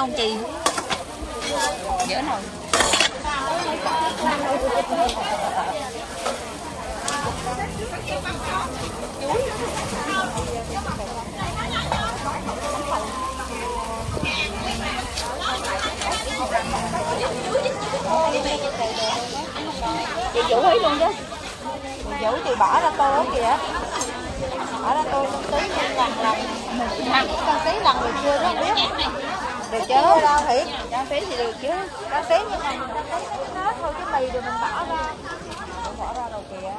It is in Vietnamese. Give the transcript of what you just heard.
nhau không chị? Dở nồi. Chị vũ ý luôn chứ. Chị vũ chị bỏ ra tô kìa. Bỏ ra tô tí nhưng lần lần. Ăn con tí lần rồi chưa đó biết được chứ? đâu thủy trang phí thì được chứ. Trang phí nhưng mà mình trang phí hết. Thôi chứ mì rồi mình bỏ ra. Bỏ ra rồi kìa.